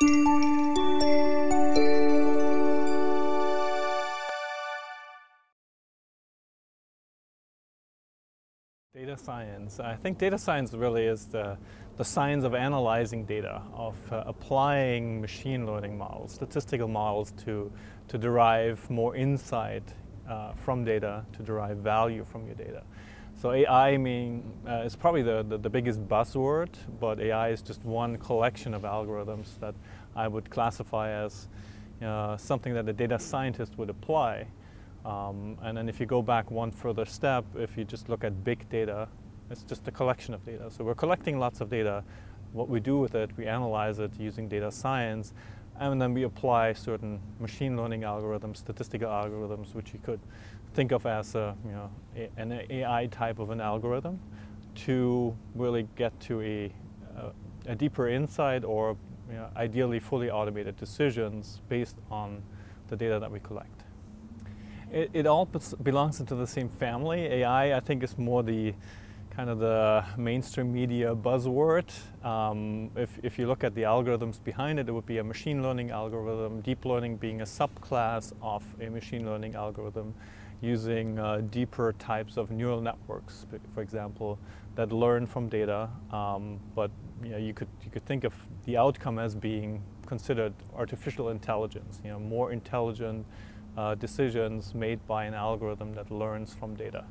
Data science. I think data science really is the, the science of analyzing data, of uh, applying machine learning models, statistical models to, to derive more insight uh, from data, to derive value from your data. So AI mean, uh, is probably the, the, the, biggest buzzword, but AI is just one collection of algorithms that I would classify as uh, something that a data scientist would apply um, and then if you go back one further step, if you just look at big data, it's just a collection of data. So we're collecting lots of data. What we do with it, we analyze it using data science, and then we apply certain machine learning algorithms, statistical algorithms, which you could think of as a, you know, a, an AI type of an algorithm to really get to a, a, a deeper insight or you know, ideally fully automated decisions based on the data that we collect. It, it all belongs into the same family. AI, I think, is more the kind of the mainstream media buzzword. Um, if, if you look at the algorithms behind it, it would be a machine learning algorithm, deep learning being a subclass of a machine learning algorithm using uh, deeper types of neural networks, for example, that learn from data. Um, but you, know, you, could, you could think of the outcome as being considered artificial intelligence, you know, more intelligent, uh, decisions made by an algorithm that learns from data.